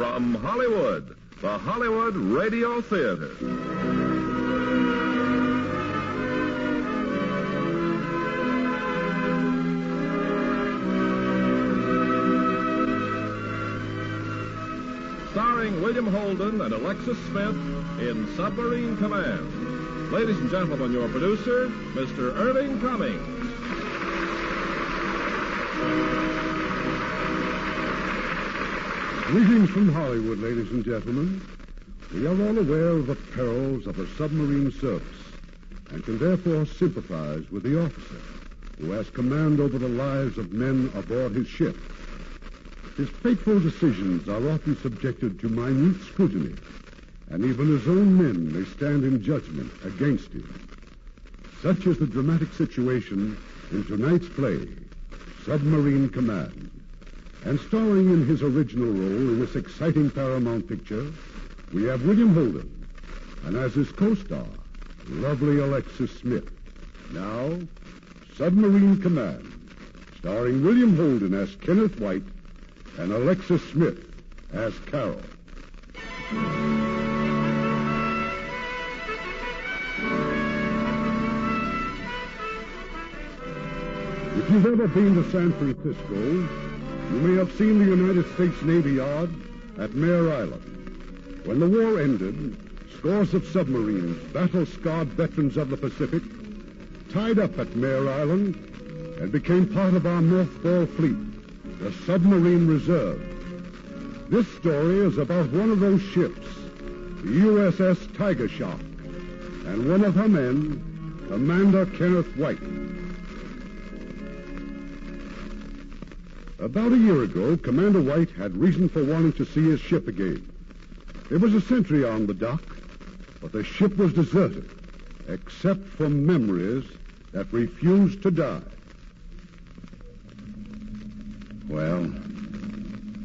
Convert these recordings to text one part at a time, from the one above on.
from Hollywood, the Hollywood Radio Theater. Starring William Holden and Alexis Smith in Submarine Command. Ladies and gentlemen, your producer, Mr. Irving Cummings. Greetings from Hollywood, ladies and gentlemen. We are all aware of the perils of the submarine service and can therefore sympathize with the officer who has command over the lives of men aboard his ship. His fateful decisions are often subjected to minute scrutiny, and even his own men may stand in judgment against him. Such is the dramatic situation in tonight's play, Submarine Command. And starring in his original role in this exciting Paramount picture, we have William Holden, and as his co-star, lovely Alexis Smith. Now, Submarine Command, starring William Holden as Kenneth White and Alexis Smith as Carol. If you've ever been to San Francisco, you may have seen the United States Navy Yard at Mare Island. When the war ended, scores of submarines, battle-scarred veterans of the Pacific, tied up at Mare Island and became part of our mothball fleet, the Submarine Reserve. This story is about one of those ships, the USS Tiger Shark, and one of her men, Commander Kenneth White. About a year ago, Commander White had reason for wanting to see his ship again. There was a sentry on the dock, but the ship was deserted, except for memories that refused to die. Well,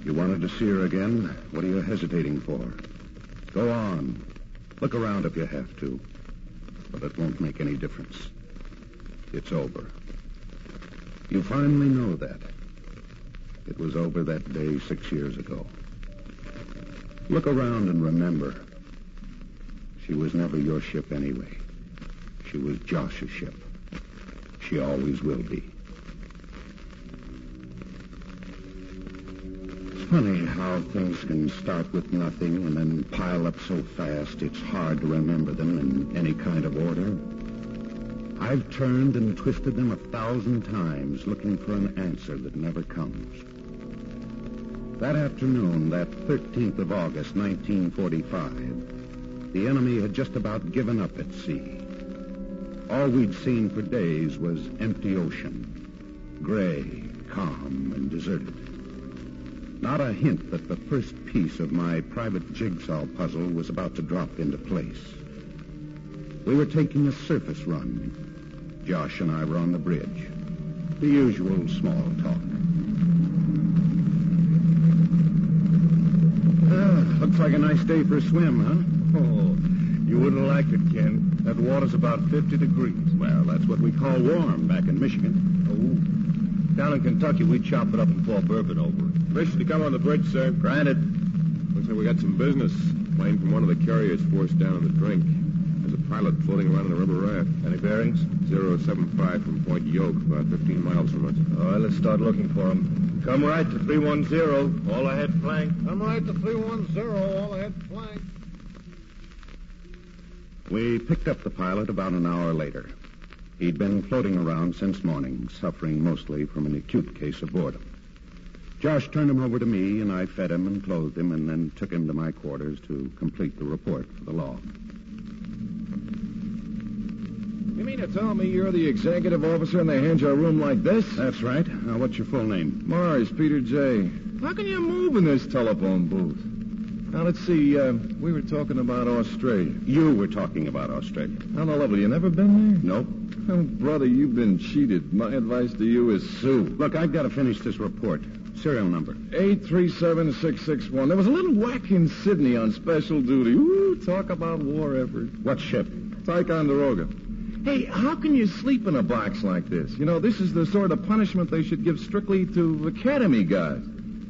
you wanted to see her again? What are you hesitating for? Go on. Look around if you have to. But it won't make any difference. It's over. You finally know that. It was over that day six years ago. Look around and remember. She was never your ship anyway. She was Josh's ship. She always will be. It's funny how things can start with nothing and then pile up so fast it's hard to remember them in any kind of order. I've turned and twisted them a thousand times looking for an answer that never comes. That afternoon, that 13th of August, 1945, the enemy had just about given up at sea. All we'd seen for days was empty ocean, gray, calm, and deserted. Not a hint that the first piece of my private jigsaw puzzle was about to drop into place. We were taking a surface run. Josh and I were on the bridge. The usual small talk. Looks like a nice day for a swim, huh? Oh, you wouldn't like it, Ken. That water's about 50 degrees. Well, that's what we call warm back in Michigan. Oh. Down in Kentucky, we'd chop it up and pour bourbon over it. Permission to come on the bridge, sir. Granted. Looks like we got some business. Plane from one of the carriers forced down on the drink. There's a pilot floating around in a rubber raft. Any bearings? 075 from Point Yoke, about 15 miles from us. All right, let's start looking for him. Come right to 310, all ahead flank. Come right to 310, all ahead flank. We picked up the pilot about an hour later. He'd been floating around since morning, suffering mostly from an acute case of boredom. Josh turned him over to me, and I fed him and clothed him, and then took him to my quarters to complete the report for the log. You mean to tell me you're the executive officer and they hand you a room like this? That's right. Now, what's your full name? Morris, Peter J. How can you move in this telephone booth? Now, let's see. Uh, we were talking about Australia. You were talking about Australia. How the level? You never been there? Nope. Oh, brother, you've been cheated. My advice to you is sue. Look, I've got to finish this report. Serial number. 837661. There was a little whack in Sydney on special duty. Ooh, talk about war effort. What ship? Ticonderoga. Hey, how can you sleep in a box like this? You know, this is the sort of punishment they should give strictly to academy guys.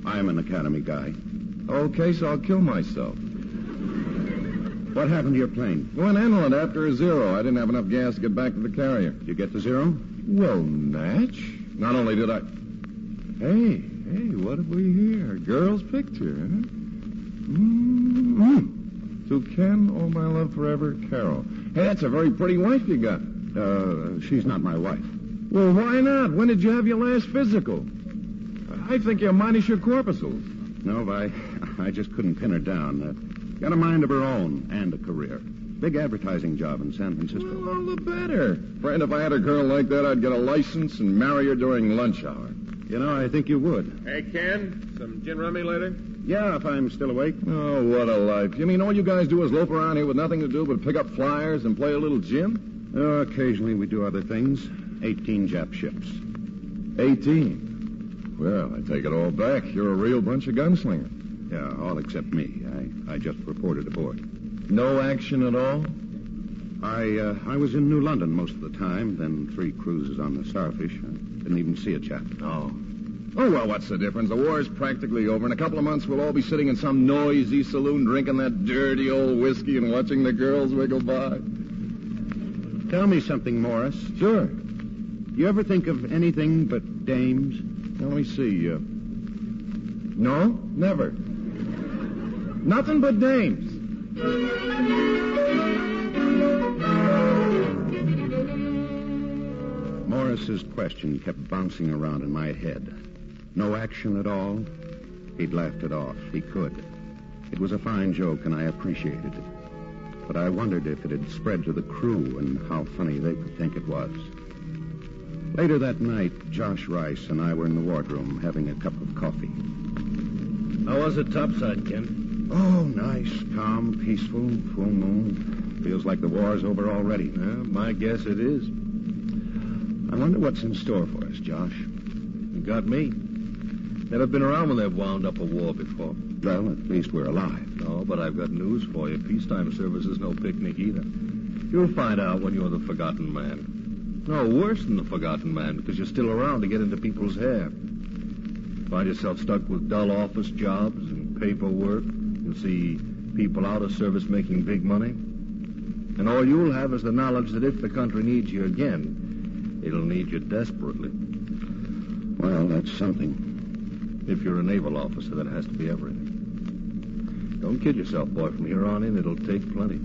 I'm an academy guy. Okay, so I'll kill myself. What happened to your plane? Went inland after a zero. I didn't have enough gas to get back to the carrier. You get the zero? Well, Natch. Not only did I. Hey, hey, what have we here? A girl's picture, huh? Mm-hmm. To Ken, all my love forever, Carol. Hey, that's a very pretty wife you got. Uh, she's not my wife. Well, why not? When did you have your last physical? I think you're minus your corpuscles. No, I, I just couldn't pin her down. Uh, got a mind of her own and a career. Big advertising job in San Francisco. Well, all the better. Friend, if I had a girl like that, I'd get a license and marry her during lunch hour. You know, I think you would. Hey, Ken, some gin rummy later? Yeah, if I'm still awake. Oh, what a life. You mean all you guys do is loaf around here with nothing to do but pick up flyers and play a little gin? Uh, occasionally we do other things. 18 Jap ships. 18. Well, I take it all back. You're a real bunch of gunslingers. Yeah, all except me. I, I just reported aboard. No action at all? I uh, I was in New London most of the time, then three cruises on the Starfish. I didn't even see a Jap. Oh. Oh, well, what's the difference? The war's practically over. In a couple of months, we'll all be sitting in some noisy saloon drinking that dirty old whiskey and watching the girls wiggle by. Tell me something, Morris. Sure. You ever think of anything but dames? Let me see. Uh... No, never. Nothing but dames. Morris's question kept bouncing around in my head. No action at all? He'd laughed it off. He could. It was a fine joke, and I appreciated it. But I wondered if it had spread to the crew and how funny they could think it was. Later that night, Josh Rice and I were in the wardroom having a cup of coffee. How was it topside, Ken? Oh, nice, calm, peaceful, full moon. Feels like the war's over already. Yeah, my guess it is. I wonder what's in store for us, Josh. You got me. Never been around when they've wound up a war before. Well, at least we're alive. No, but I've got news for you. Peacetime service is no picnic either. You'll find out when you're the forgotten man. No, worse than the forgotten man, because you're still around to get into people's hair. Find yourself stuck with dull office jobs and paperwork. You'll see people out of service making big money. And all you'll have is the knowledge that if the country needs you again, it'll need you desperately. Well, that's something. If you're a naval officer, that has to be everything. Don't kid yourself, boy. From here on in, it'll take plenty.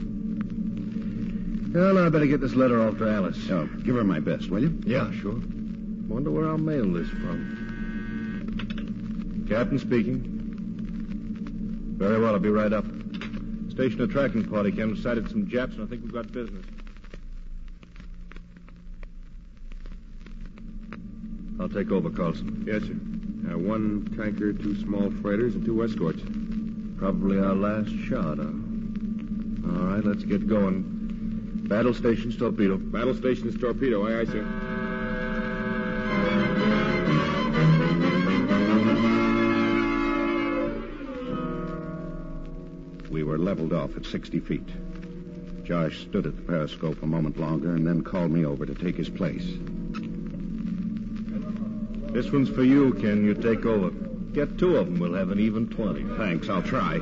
Well, I better get this letter off to Alice. Oh, give her my best, will you? Yeah, sure. Wonder where I'll mail this from. Captain speaking. Very well, I'll be right up. Station a tracking party, Ken. Sighted some Japs, and I think we've got business. I'll take over, Carlson. Yes, sir. Uh, one tanker, two small freighters, and two escorts. Probably our last shot, huh? All right, let's get going. Battle station's torpedo. Battle station's torpedo. Aye, aye, sir. We were leveled off at 60 feet. Josh stood at the periscope a moment longer and then called me over to take his place. This one's for you, Ken. You take over. Get two of them. We'll have an even 20. Thanks, I'll try.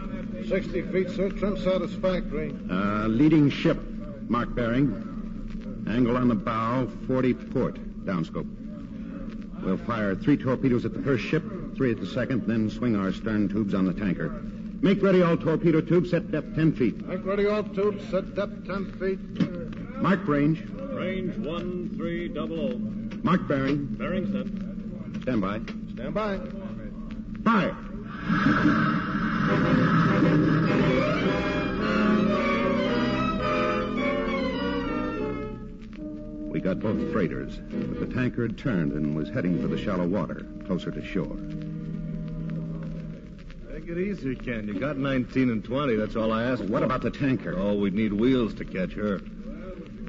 60 feet, sir. Trim satisfactory. Uh, leading ship, mark bearing. Angle on the bow, 40 port, downscope. We'll fire three torpedoes at the first ship, three at the second, then swing our stern tubes on the tanker. Make ready all torpedo tubes, set depth 10 feet. Make ready all tubes. Set depth 10 feet. Mark range, Range one three double mark bearing, Bearing set. Stand by. Stand by. Fire! We got both freighters, but the tanker had turned and was heading for the shallow water, closer to shore. Take it easy, Ken. You got 19 and 20. That's all I asked What for. about the tanker? Oh, we'd need wheels to catch her.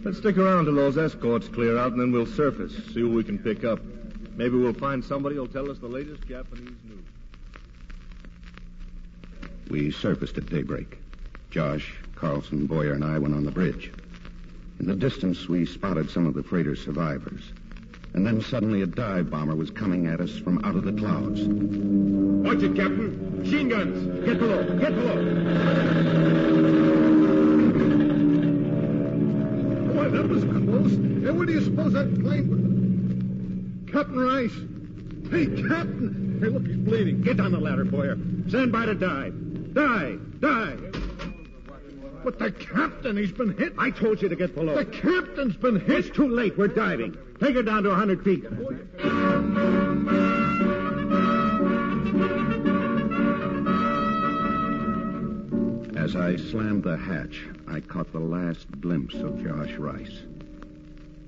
Let's stick around till those escorts clear out, and then we'll surface, see what we can pick up. Maybe we'll find somebody who'll tell us the latest Japanese news. We surfaced at daybreak. Josh, Carlson, Boyer, and I went on the bridge. In the distance, we spotted some of the freighter's survivors. And then suddenly a dive bomber was coming at us from out of the clouds. Watch it, Captain. Machine guns. Get below. Get below. Boy, that was close. And where do you suppose that plane was? Captain Rice. Hey, Captain. Hey, look, he's bleeding. Get down the ladder, Boyer. Stand by to dive. Dive. Dive. But the captain, he's been hit. I told you to get below. The captain's been hit. It's too late. We're diving. Take her down to 100 feet. As I slammed the hatch, I caught the last glimpse of Josh Rice.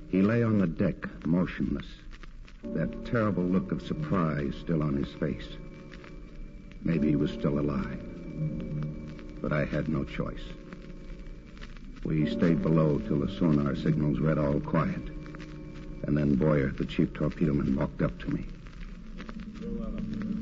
He lay on the deck, motionless, that terrible look of surprise still on his face. Maybe he was still alive. But I had no choice. We stayed below till the sonar signals read all quiet. And then Boyer, the chief torpedo man, walked up to me.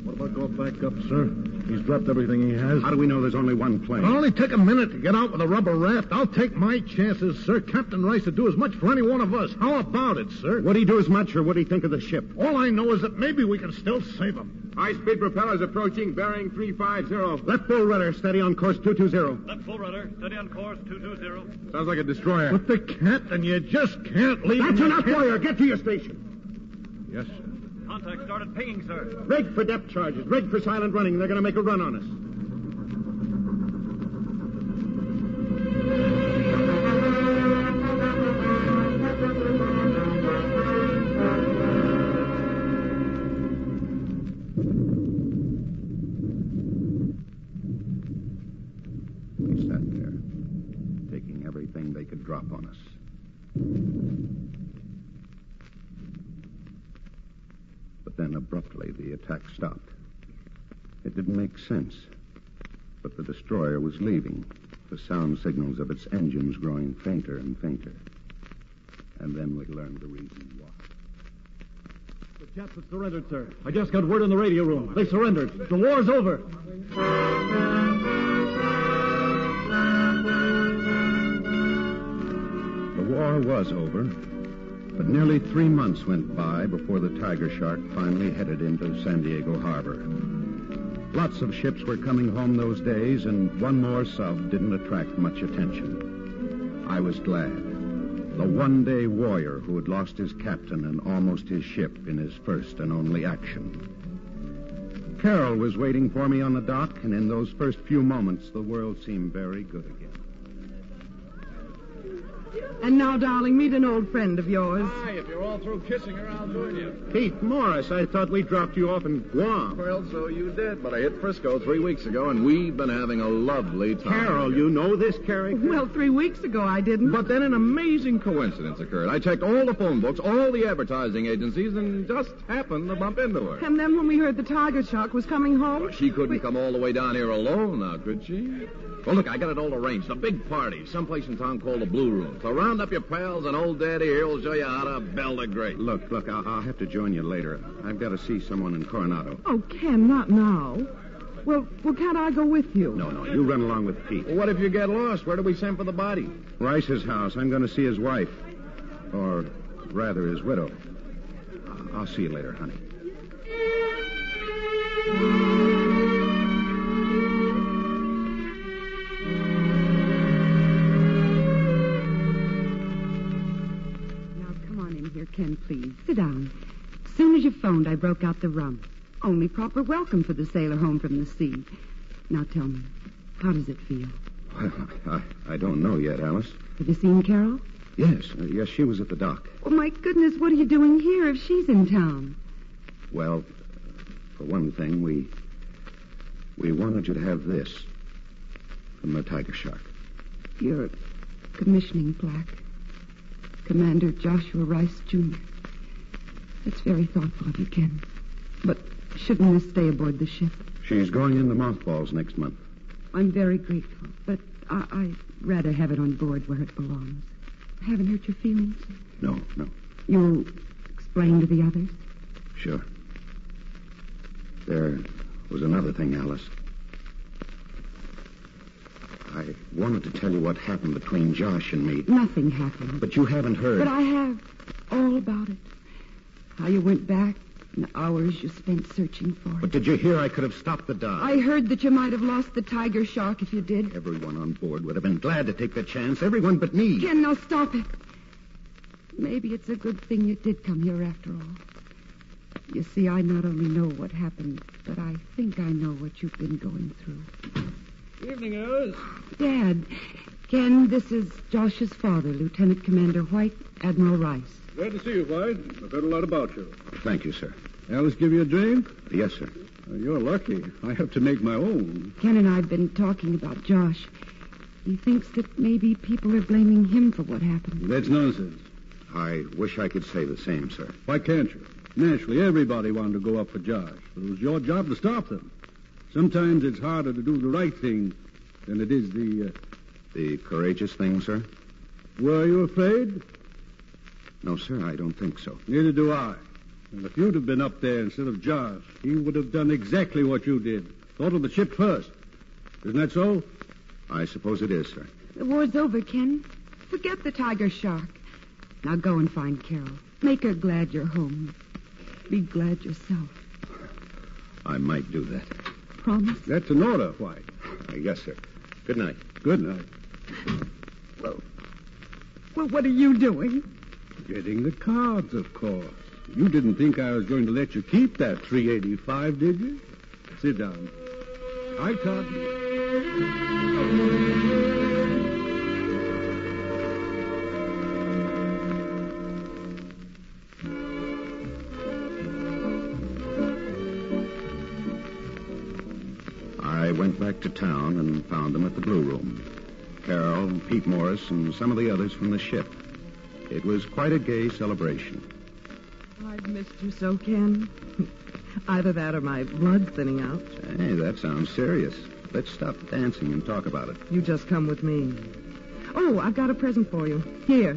What about going back up, sir? He's dropped everything he has. How do we know there's only one plane? It'll only take a minute to get out with a rubber raft. I'll take my chances, sir. Captain Rice would do as much for any one of us. How about it, sir? Would he do as much, or would he think of the ship? All I know is that maybe we can still save him. High-speed propellers approaching, bearing 350. Left full rudder, steady on course 220. Left full rudder, steady on course 220. Sounds like a destroyer. But the captain, you just can't leave That's him. enough, Boyer. Get to your station. Yes, sir. Contact started pinging, sir. Rig for depth charges. Rig for silent running. They're going to make a run on us. Sense. But the destroyer was leaving, the sound signals of its engines growing fainter and fainter. And then we learned the reason why. The Japs have surrendered, sir. I just got word in the radio room. They surrendered. The war's over. The war was over, but nearly three months went by before the Tiger Shark finally headed into San Diego Harbor. Lots of ships were coming home those days, and one more sub didn't attract much attention. I was glad. The one day warrior who had lost his captain and almost his ship in his first and only action. Carol was waiting for me on the dock, and in those first few moments, the world seemed very good again. And now, darling, meet an old friend of yours. Hi, if you're all through kissing her, I'll join you. Pete Morris, I thought we dropped you off in Guam. Well, so you did, but I hit Frisco three weeks ago, and we've been having a lovely time. Carol, you know this character? Well, three weeks ago I didn't. But then an amazing coincidence occurred. I checked all the phone books, all the advertising agencies, and just happened to bump into her. And then when we heard the Tiger Shark was coming home, Well, she couldn't come all the way down here alone now, could she? Well, look, I got it all arranged. A big party, someplace in town called the Blue Room. So round up your pals, and old Daddy here will show you how to build a great. Look, look, I'll, I'll have to join you later. I've got to see someone in Coronado. oh, Ken, not now. Well, well, can't I go with you? No, no, you run along with Pete. Well, what if you get lost? Where do we send for the body? Rice's house. I'm going to see his wife. Or rather, his widow. I'll see you later, honey. Ken, please. Sit down. As soon as you phoned, I broke out the rum. Only proper welcome for the sailor home from the sea. Now, tell me, how does it feel? Well, I, I don't know yet, Alice. Have you seen Carol? Yes, uh, yes, she was at the dock. Oh, my goodness, what are you doing here if she's in town? Well, for one thing, we we wanted you to have this from the Tiger Shark. Your commissioning plaque. Commander Joshua Rice, Jr. That's very thoughtful of you, Ken. But shouldn't this stay aboard the ship? She's going in into mothballs next month. I'm very grateful, but I- I'd rather have it on board where it belongs. I haven't hurt your feelings. No, no, You'll explain to the others? sure. There was another thing, Alice. I wanted to tell you what happened between Josh and me, Nothing happened. but you haven't heard. But I have all about it. How you went back and the hours you spent searching for it. But did you hear I could have stopped the dive? I heard that you might have lost the tiger shark if you did. Everyone on board would have been glad to take the chance. Everyone but me. Ken, now stop it. Maybe it's a good thing you did come here after all. You see, I not only know what happened, but I think I know what you've been going through. Evening, Oz. Dad, Ken, this is Josh's father, Lieutenant Commander White, Admiral Rice. Glad to see you, White. I've heard a lot about you. Thank you, sir. Alice give you a drink? Yes, sir. Uh, you're lucky. I have to make my own. Ken and I have been talking about Josh. He thinks that maybe people are blaming him for what happened. That's nonsense. I wish I could say the same, sir. Why can't you? Naturally, everybody wanted to go up for Josh, but it was your job to stop them. Sometimes it's harder to do the right thing than it is the. Uh... The courageous thing, sir? Were you afraid? No, sir, I don't think so. Neither do I. And if you'd have been up there instead of Josh, he would have done exactly what you did. Thought of the ship first. Isn't that so? I suppose it is, sir. The war's over, Ken. Forget the tiger shark. Now go and find Carol. Make her glad you're home. Be glad yourself. I might do that. Promise? That's an order, White. Uh, yes, sir. Good night. Good night. Well, well, what are you doing? Getting the cards, of course. You didn't think I was going to let you keep that 385, did you? Sit down. Hi, Todd. I went back to town and found them at the Blue Room. Carol, Pete Morris, and some of the others from the ship. It was quite a gay celebration. I've missed you so, Ken. Either that or my blood thinning out. Hey, that sounds serious. Let's stop dancing and talk about it. You just come with me. Oh, I've got a present for you. Here.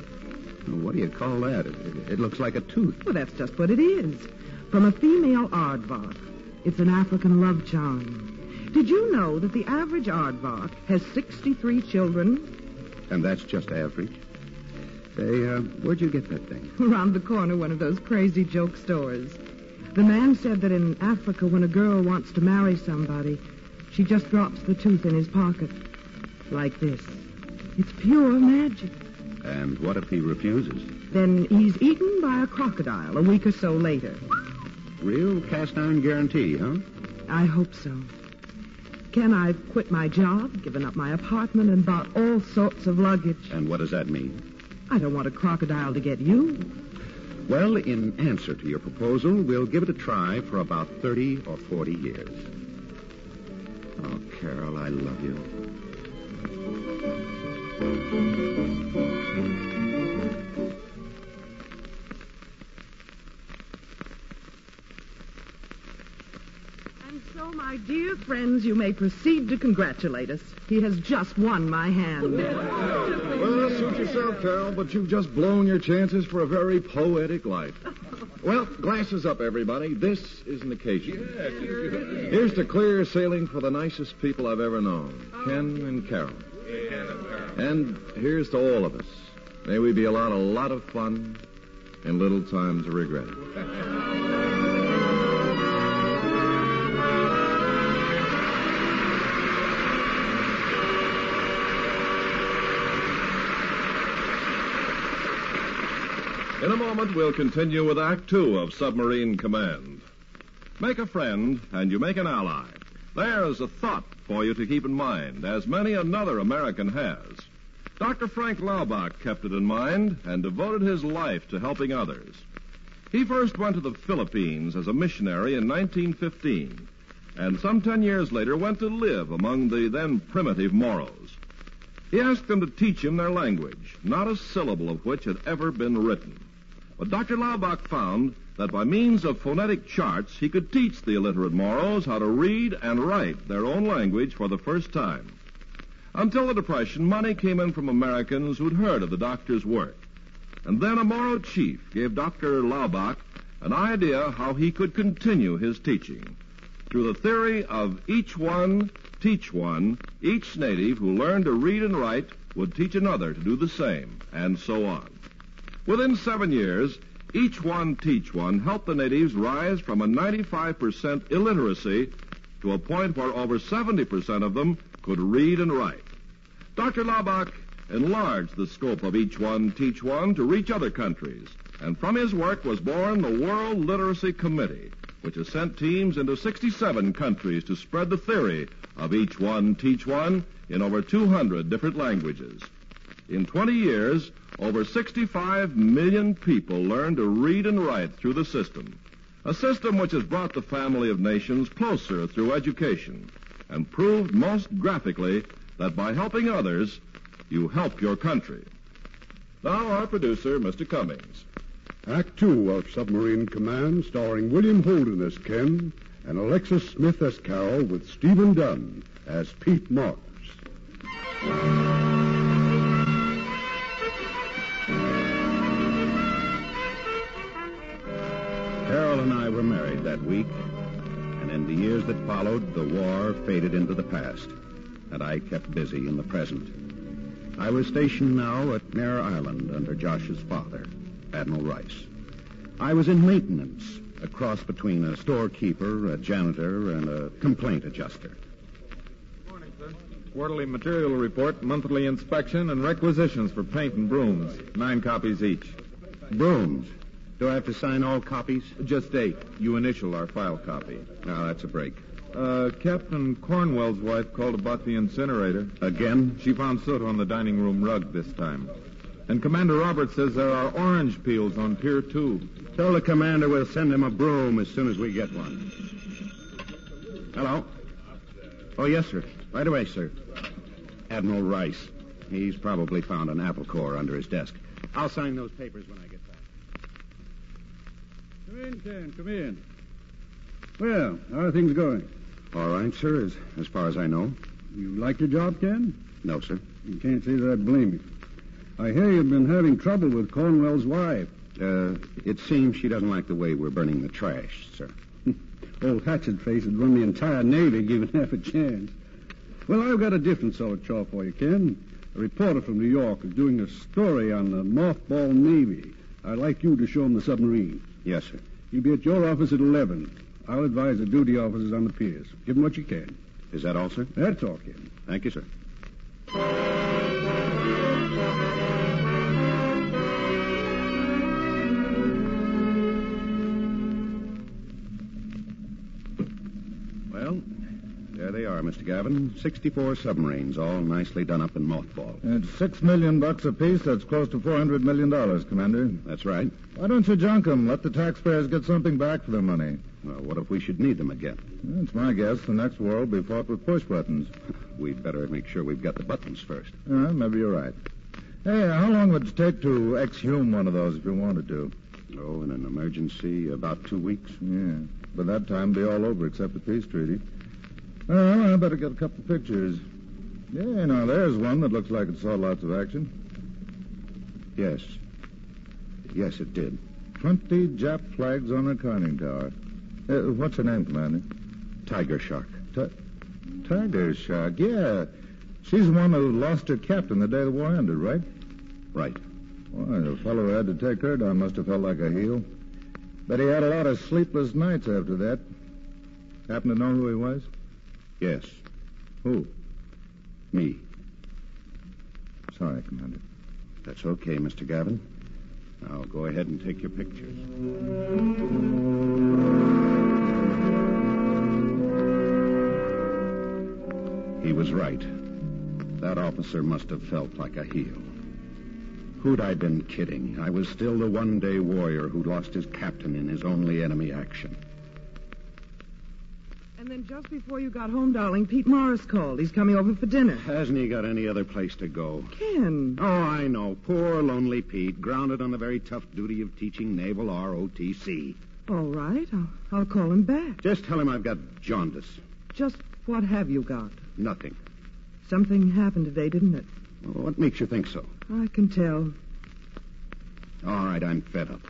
What do you call that? It, it, it looks like a tooth. Well, that's just what it is. From a female aardvark. It's an African love charm. Did you know that the average aardvark has 63 children? And that's just average? Say, uh, where'd you get that thing? Around the corner, one of those crazy joke stores. The man said that in Africa, when a girl wants to marry somebody, she just drops the tooth in his pocket. Like this. It's pure magic. And what if he refuses? Then he's eaten by a crocodile a week or so later. Real cast iron guarantee, huh? I hope so. Ken, I've quit my job, given up my apartment, and bought all sorts of luggage. And what does that mean? I don't want a crocodile to get you. Well, in answer to your proposal, we'll give it a try for about 30 or 40 years. Oh, Carol, I love you. So, my dear friends, you may proceed to congratulate us. He has just won my hand. Well, suit yourself, Carol, but you've just blown your chances for a very poetic life. Well, glasses up, everybody. This is an occasion. Here's to clear sailing for the nicest people I've ever known, Ken and Carol. And here's to all of us. May we be allowed a lot of fun and little time to regret it. In a moment, we'll continue with Act Two of Submarine Command. Make a friend, and you make an ally. There's a thought for you to keep in mind, as many another American has. Dr. Frank Laubach kept it in mind and devoted his life to helping others. He first went to the Philippines as a missionary in 1915, and some ten years later went to live among the then primitive Moros. He asked them to teach him their language, not a syllable of which had ever been written. But Dr. Laubach found that by means of phonetic charts, he could teach the illiterate Moros how to read and write their own language for the first time. Until the Depression, money came in from Americans who'd heard of the doctor's work. And then a Moro chief gave Dr. Laubach an idea how he could continue his teaching. Through the theory of each one, teach one, each native who learned to read and write would teach another to do the same, and so on. Within seven years, Each One Teach One helped the natives rise from a 95% illiteracy to a point where over 70% of them could read and write. Dr. Laubach enlarged the scope of Each One Teach One to reach other countries, and from his work was born the World Literacy Committee, which has sent teams into 67 countries to spread the theory of Each One Teach One in over 200 different languages. In 20 years, over 65 million people learned to read and write through the system. A system which has brought the family of nations closer through education and proved most graphically that by helping others, you help your country. Now, our producer, Mr. Cummings. Act two of Submarine Command, starring William Holden as Ken and Alexis Smith as Carol, with Stephen Dunne as Pete Morris. And I were married that week, and in the years that followed, the war faded into the past, and I kept busy in the present. I was stationed now at Mare Island under Josh's father, Admiral Rice. I was in maintenance, a cross between a storekeeper, a janitor, and a complaint adjuster. Good morning, sir. Quarterly material report, monthly inspection, and requisitions for paint and brooms. Nine copies each. Brooms. Do I have to sign all copies? Just eight. You initial our file copy. Now, that's a break. Uh, Captain Cornwell's wife called about the incinerator. Again? She found soot on the dining room rug this time. And Commander Roberts says there are orange peels on Pier 2. Tell the commander we'll send him a broom as soon as we get one. Hello? Oh, yes, sir. Right away, sir. Admiral Rice. He's probably found an apple core under his desk. I'll sign those papers when I get back. Come in, Ken. Come in. Well, how are things going? All right, sir, as, as far as I know. You like your job, Ken? No, sir. You can't say that I blame you. I hear you've been having trouble with Cornwell's wife. Uh, it seems she doesn't like the way we're burning the trash, sir. Old Hatchet Face would run the entire Navy given half a chance. Well, I've got a different sort of chore for you, Ken. A reporter from New York is doing a story on the mothball Navy. I'd like you to show him the submarine. Yes, sir. He'll be at your office at 11. I'll advise the duty officers on the piers. Give them what you can. Is that all, sir? That's all, Ken. Thank you, sir. Mr. Gavin. 64 submarines, all nicely done up in mothball. It's six million bucks apiece. That's close to four hundred million dollars, Commander. That's right. Why don't you junk 'em? Let the taxpayers get something back for their money. Well, what if we should need them again? It's my guess the next war will be fought with push buttons. We'd better make sure we've got the buttons first. Uh, maybe you're right. Hey, how long would it take to exhume one of those if you wanted to? Oh, in an emergency, about two weeks. Yeah. By that time, be all over except the peace treaty. Well, I better get a couple pictures. Yeah, now there's one that looks like it saw lots of action. Yes. Yes, it did. Twenty Jap flags on a conning tower. Uh, what's her name, Commander? Tiger Shark. Ti- Tiger Shark, yeah. She's the one who lost her captain the day the war ended, right? Right. Why, the fellow who had to take her down must have felt like a heel. But he had a lot of sleepless nights after that. Happen to know who he was? Yes. Who? Me. Sorry, Commander. That's okay, Mr. Gavin. Now go ahead and take your pictures. He was right. That officer must have felt like a heel. Who'd I been kidding? I was still the one-day warrior who lost his captain in his only enemy action. And then just before you got home, darling, Pete Morris called. He's coming over for dinner. Hasn't he got any other place to go? Ken. Oh, I know. Poor, lonely Pete, grounded on the very tough duty of teaching naval ROTC. All right. I'll, I'll call him back. Just tell him I've got jaundice. Just what have you got? Nothing. Something happened today, didn't it? What makes you think so? I can tell. All right, I'm fed up.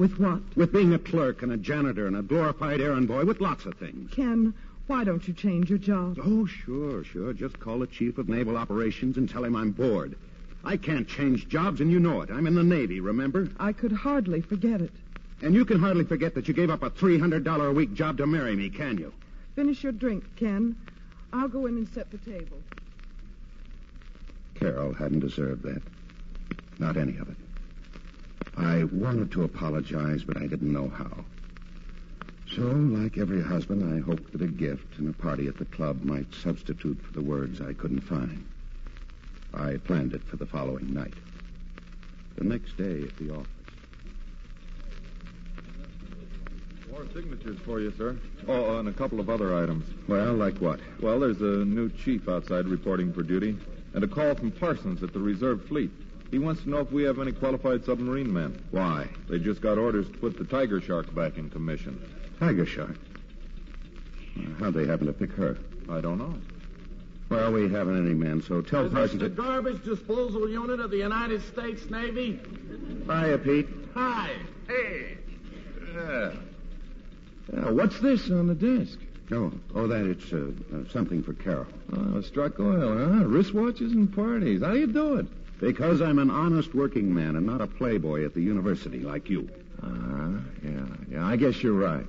With what? With being a clerk and a janitor and a glorified errand boy with lots of things. Ken, why don't you change your job? Oh, sure, sure. Just call the chief of naval operations and tell him I'm bored. I can't change jobs, and you know it. I'm in the Navy, remember? I could hardly forget it. And you can hardly forget that you gave up a $300 a week job to marry me, can you? Finish your drink, Ken. I'll go in and set the table. Carol hadn't deserved that. Not any of it. I wanted to apologize, but I didn't know how. So, like every husband, I hoped that a gift and a party at the club might substitute for the words I couldn't find. I planned it for the following night. The next day at the office. More signatures for you, sir. Oh, and a couple of other items. Well, like what? Well, there's a new chief outside reporting for duty, and a call from Parsons at the reserve fleet. He wants to know if we have any qualified submarine men. Why? They just got orders to put the Tiger Shark back in commission. Tiger Shark. How'd they happen to pick her? I don't know. Well, we haven't any men, so tell Is Parsons. this the garbage disposal unit of the United States Navy? Hiya, Pete. Hi. Hey. Yeah. Yeah, what's this on the desk? Oh, oh, that it's uh, uh, something for Carol. Oh, struck oil, huh? Wristwatches and parties. How do you do it? Because I'm an honest working man and not a playboy at the university like you. Uh, yeah, yeah, I guess you're right.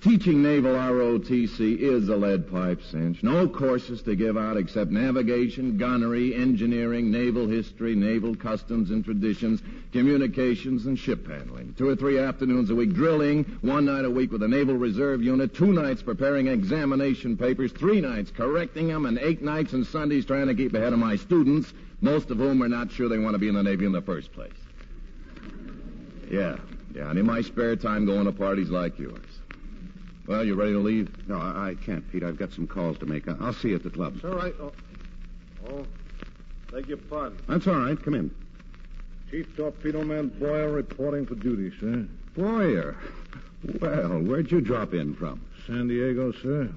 Teaching naval ROTC is a lead pipe cinch. No courses to give out except navigation, gunnery, engineering, naval history, naval customs and traditions, communications, and ship handling. Two or three afternoons a week drilling, one night a week with a naval reserve unit, two nights preparing examination papers, three nights correcting them, and eight nights and Sundays trying to keep ahead of my students, most of whom are not sure they want to be in the Navy in the first place. Yeah, yeah, and in my spare time going to parties like yours. Well, you ready to leave? No, I, I can't, Pete. I've got some calls to make. I- I'll see you at the club. It's all right. Oh, oh beg your pardon. That's all right. Come in. Chief Torpedo Man Boyer reporting for duty, sir. Boyer. Well, where'd you drop in from? San Diego, sir.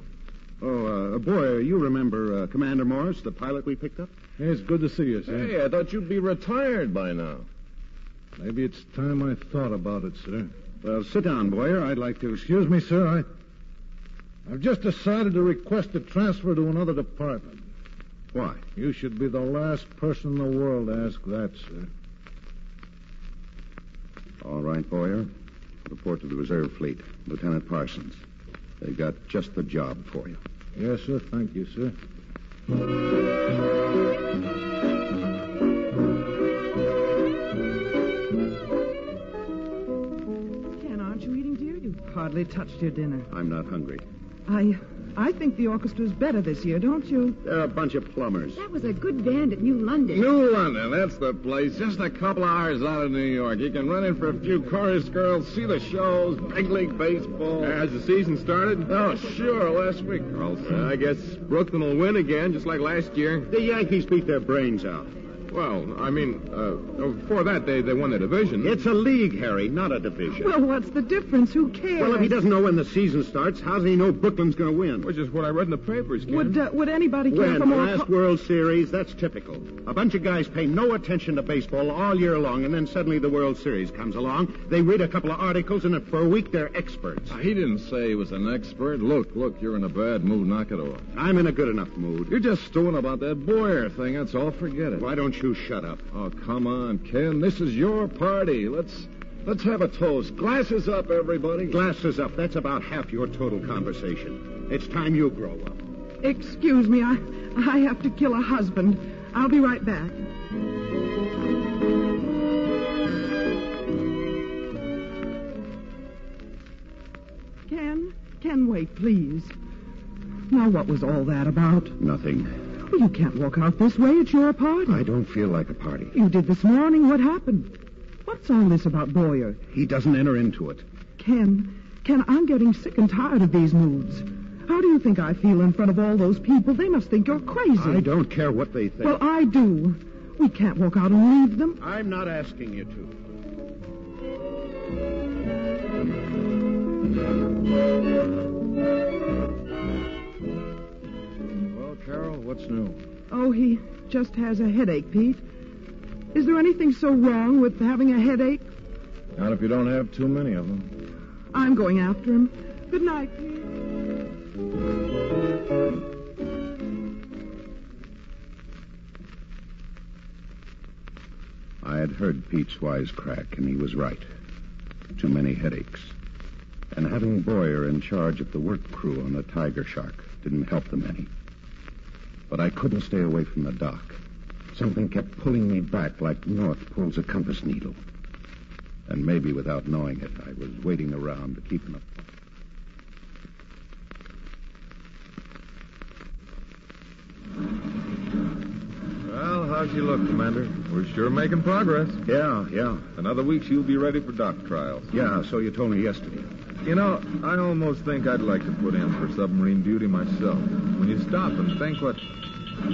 Oh, uh, Boyer, you remember uh, Commander Morris, the pilot we picked up? Hey, it's good to see you, sir. Hey, I thought you'd be retired by now. Maybe it's time I thought about it, sir. Well, sit down, Boyer. I'd like to. Excuse me, sir. I, I've just decided to request a transfer to another department. Why? You should be the last person in the world to ask that, sir. All right, Boyer. Report to the reserve fleet. Lieutenant Parsons. They've got just the job for you. Yes, sir. Thank you, sir. Ken, aren't you eating, dear? You've hardly touched your dinner. I'm not hungry. I I think the orchestra's better this year, don't you? They're a bunch of plumbers. That was a good band at New London. New London, that's the place. Just a couple of hours out of New York. You can run in for a few chorus girls, see the shows, big league baseball. Has the season started? Oh, sure, last week, Carlson. I guess Brooklyn will win again, just like last year. The Yankees beat their brains out. Well, I mean, uh, before that, they, they won the division. It's a league, Harry, not a division. Well, what's the difference? Who cares? Well, if he doesn't know when the season starts, how does he know Brooklyn's going to win? Which is what I read in the papers, Ken. Would uh, would anybody care When? for more? Last World Series, that's typical. A bunch of guys pay no attention to baseball all year long, and then suddenly the World Series comes along. They read a couple of articles, and for a week they're experts. He didn't say he was an expert. Look, look, you're in a bad mood. Knock it off. I'm in a good enough mood. You're just stewing about that Boyer thing. That's all. Forget it. Why don't you shut up? Oh, come on, Ken. This is your party. Let's let's have a toast. Glasses up, everybody. Glasses up. That's about half your total conversation. It's time you grow up. Excuse me, I I have to kill a husband. I'll be right back. Ken, Ken, wait, please. Now, what was all that about? Nothing. You can't walk out this way. It's your party. I don't feel like a party. You did this morning. What happened? What's all this about Boyer? He doesn't enter into it. Ken, Ken, I'm getting sick and tired of these moods. How do you think I feel in front of all those people? They must think you're crazy. I don't care what they think. Well, I do. We can't walk out and leave them. I'm not asking you to. Carol, what's new? Oh, he just has a headache, Pete. Is there anything so wrong with having a headache? Not if you don't have too many of them. I'm going after him. Good night, Pete. I had heard Pete's wisecrack, and he was right. too many headaches. And having Boyer in charge of the work crew on the Tiger Shark didn't help them any. But I couldn't stay away from the dock. Something kept pulling me back like north pulls a compass needle. And maybe without knowing it, I was waiting around to keep an Well, how's you look, Commander? We're sure making progress. Yeah, yeah. Another week she'll be ready for dock trials. Yeah, so you told me yesterday. You know, I almost think I'd like to put in for submarine duty myself. When you stop and think what...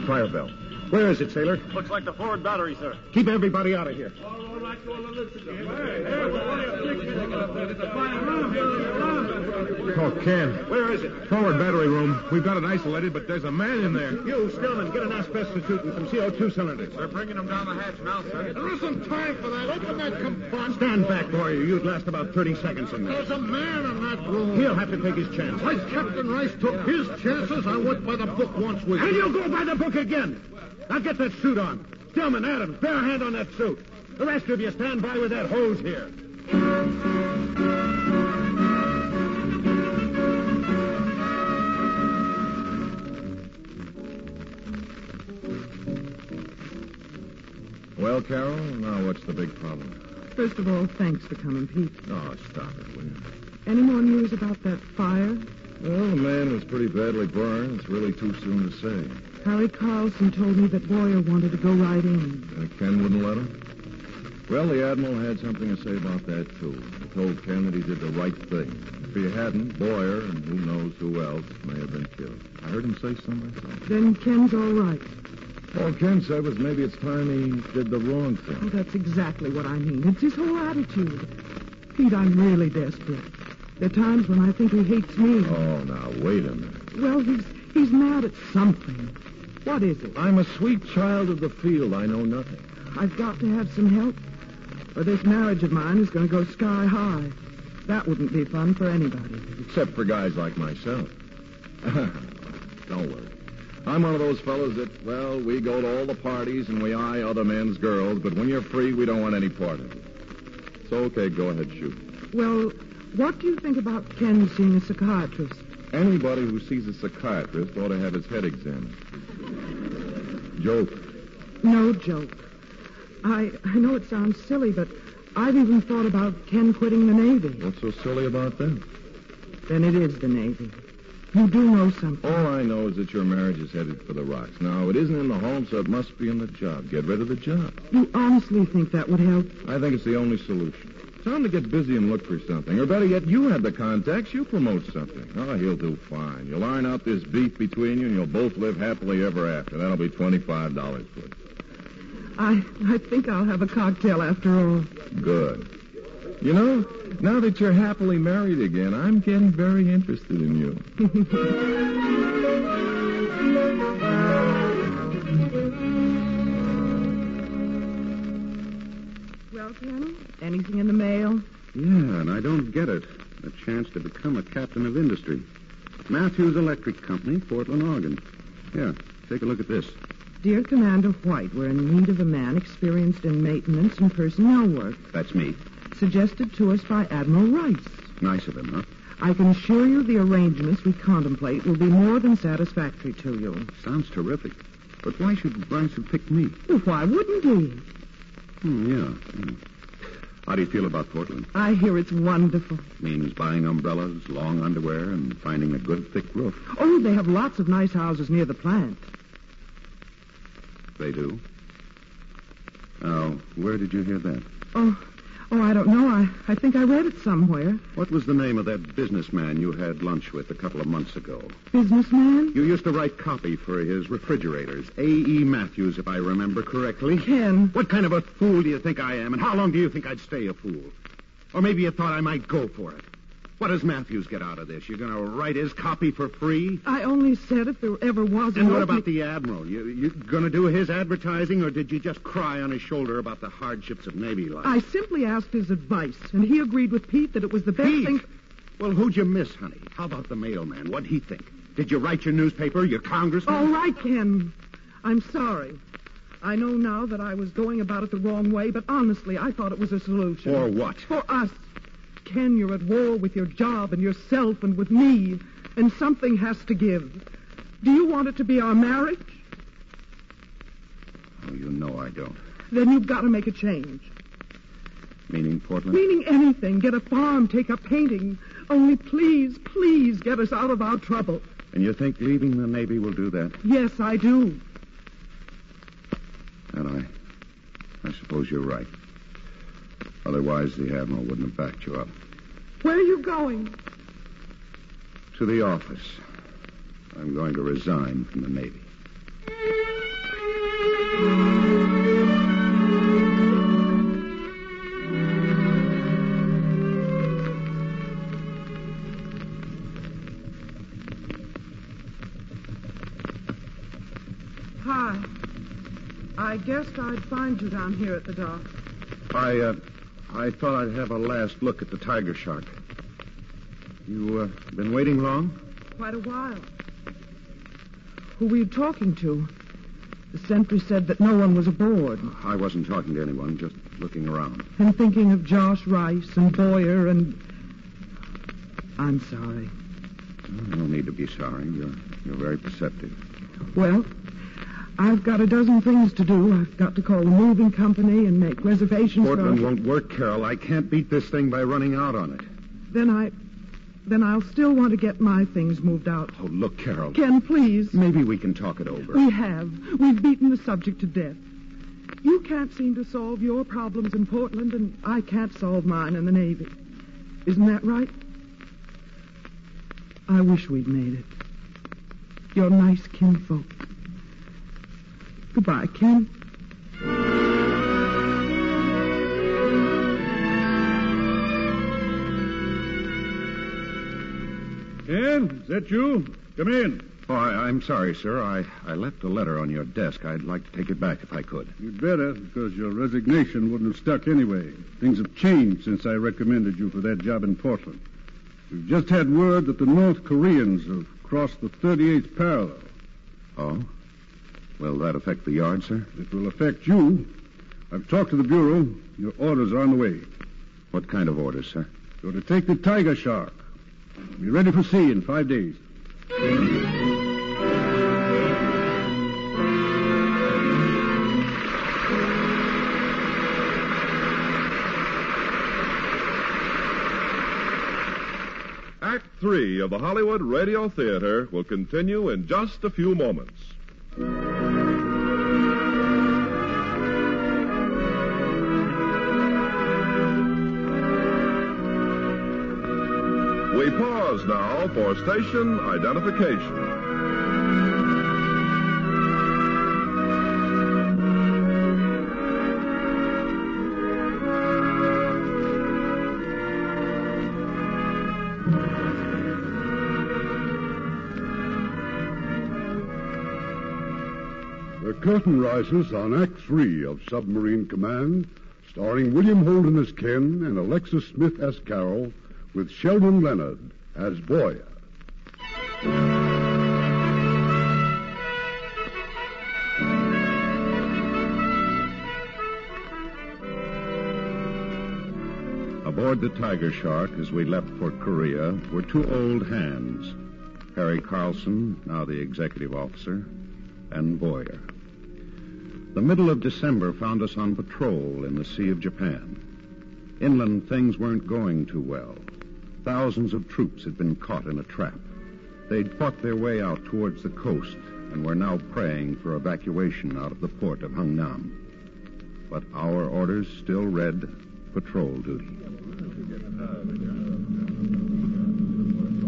Fire bell. Where is it, sailor? Looks like the forward battery, sir. Keep everybody out of here. Oh, Ken. Where is it? Forward battery room. We've got it isolated, but there's a man in there. You, Stillman, get an asbestos suit and some CO2 cylinders. We're bringing them down the hatch now, sir. There isn't time for that. Open that compartment. Stand back, boy. You'd last about 30 seconds in there. There's a man in that room. He'll have to take his chance. Like Captain Rice took his chances, I went by the book once with And you. you'll go by the book again. Now get that suit on. Stillman, Adams, bear a hand on that suit. The rest of you stand by with that hose here. Well, Carol, now what's the big problem? First of all, thanks for coming, Pete. Oh, stop it, will you? Any more news about that fire? Well, the man was pretty badly burned. It's really too soon to say. Harry Carlson told me that Boyer wanted to go right in. Uh, Ken wouldn't let him? Well, the Admiral had something to say about that, too. He told Ken that he did the right thing. If he hadn't, Boyer and who knows who else may have been killed. I heard him say something. Then Ken's all right. All Ken said was maybe it's time he did the wrong thing. Oh, that's exactly what I mean. It's his whole attitude. Pete, I'm really desperate. There are times when I think he hates me. Oh, now, wait a minute. Well, he's he's mad at something. What is it? I'm a sweet child of the field. I know nothing. I've got to have some help, or this marriage of mine is going to go sky high. That wouldn't be fun for anybody. Except for guys like myself. Don't worry. I'm one of those fellows that, well, we go to all the parties and we eye other men's girls, but when you're free, we don't want any part of it. So, okay, go ahead, shoot. Well, what do you think about Ken seeing a psychiatrist? Anybody who sees a psychiatrist ought to have his head examined. Joke. No joke. I I know it sounds silly, but I've even thought about Ken quitting the Navy. What's so silly about that? Then it is the Navy. You do know something. All I know is that your marriage is headed for the rocks. Now, it isn't in the home, so it must be in the job. Get rid of the job. You honestly think that would help? I think it's the only solution. Tell him to get busy and look for something. Or better yet, you have the contacts. You promote something. Oh, he'll do fine. You'll iron out this beef between you, and you'll both live happily ever after. That'll be $25 for it. I I think I'll have a cocktail after all. Good. You know, now that you're happily married again, I'm getting very interested in you. Well, Colonel, anything in the mail? Yeah, and I don't get it. A chance to become a captain of industry. Matthews Electric Company, Portland, Oregon. Yeah, take a look at this. Dear Commander White, we're in need of a man experienced in maintenance and personnel work, That's me. Suggested to us by Admiral Rice. Nice of him, huh? I can assure you the arrangements we contemplate will be more than satisfactory to you. Sounds terrific. But why should Rice have picked me? Well, why wouldn't he? Hmm, yeah. hmm. How do you feel about Portland? I hear it's wonderful. Means buying umbrellas, long underwear, and finding a good thick roof. Oh, they have lots of nice houses near the plant. They do. Now, where did you hear that? Oh, oh, I don't know. I, I think I read it somewhere. What was the name of that businessman you had lunch with a couple of months ago? Businessman? You used to write copy for his refrigerators. A.E. Matthews, if I remember correctly. Ken. What kind of a fool do you think I am, and how long do you think I'd stay a fool? Or maybe you thought I might go for it. What does Matthews get out of this? You're going to write his copy for free? I only said if there ever was an And what about the Admiral? You, you going to do his advertising, or did you just cry on his shoulder about the hardships of Navy life? I simply asked his advice, and he agreed with Pete that it was the best Pete? thing. Well, who'd you miss, honey? How about the mailman? What'd he think? Did you write your newspaper, your congressman? All right, Ken. I'm sorry. I know now that I was going about it the wrong way, but honestly, I thought it was a solution. For what? For us. Ken, you're at war with your job and yourself and with me, and something has to give. Do you want it to be our marriage? Oh, you know I don't. Then you've got to make a change. Meaning Portland? Meaning anything. Get a farm, take up painting. Only please, please get us out of our trouble. And you think leaving the Navy will do that? Yes, I do. And I, I suppose you're right. Otherwise, the Admiral wouldn't have backed you up. Where are you going? To the office. I'm going to resign from the Navy. Hi. I guessed I'd find you down here at the dock. I, uh, I thought I'd have a last look at the tiger shark. You, uh, been waiting long? Quite a while. Who were you talking to? The sentry said that no one was aboard. I wasn't talking to anyone, just looking around. And thinking of Josh Rice and Boyer and. I'm sorry. No need to be sorry. You're, you're very perceptive. Well, I've got a dozen things to do. I've got to call the moving company and make reservations Portland for. won't work, Carol. I can't beat this thing by running out on it. Then I. Then I'll still want to get my things moved out. Oh, look, Carol. Ken, please. Maybe we can talk it over. We have. We've beaten the subject to death. You can't seem to solve your problems in Portland, and I can't solve mine in the Navy. Isn't that right? I wish we'd made it. You're nice kinfolk. Goodbye, Ken. Ken, is that you? Come in. Oh, I, I'm sorry, sir. I, I left a letter on your desk. I'd like to take it back if I could. You'd better, because your resignation wouldn't have stuck anyway. Things have changed since I recommended you for that job in Portland. We've just had word that the North Koreans have crossed the 38th parallel. Oh? Will that affect the yard, sir? It will affect you. I've talked to the Bureau. Your orders are on the way. What kind of orders, sir? You're to take the Tiger Shark. Be ready for sea in five days. Act three of the Hollywood Radio Theater will continue in just a few moments. We pause now for station identification. The curtain rises on Act Three of Submarine Command, starring William Holden as Ken and Alexis Smith as Carol, with Sheldon Leonard as Boyer. Aboard the Tiger Shark as we left for Korea were two old hands Harry Carlson, now the executive officer, and Boyer. The middle of December found us on patrol in the Sea of Japan. Inland things weren't going too well. Thousands of troops had been caught in a trap. They'd fought their way out towards the coast and were now praying for evacuation out of the port of Hungnam. But our orders still read patrol duty.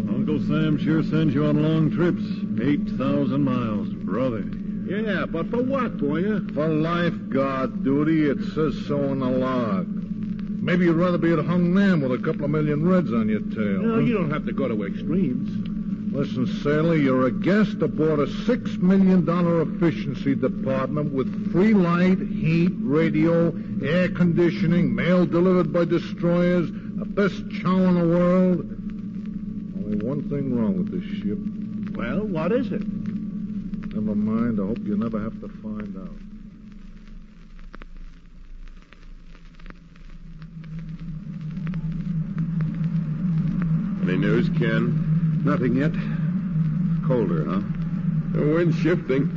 Uncle Sam sure sends you on long trips. 8,000 miles, brother. Yeah, but for what, boy? For lifeguard duty. It says so in the log. Maybe you'd rather be at Hungnam with a couple of million reds on your tail. No, hmm? you don't have to go to extremes. Listen, sailor, you're a guest aboard a six million dollar efficiency department with free light, heat, radio, air conditioning, mail delivered by destroyers, the best chow in the world. Only one thing wrong with this ship. Well, what is it? Never mind. I hope you never have to find out. News, Ken? Nothing yet. Colder, huh? The wind's shifting.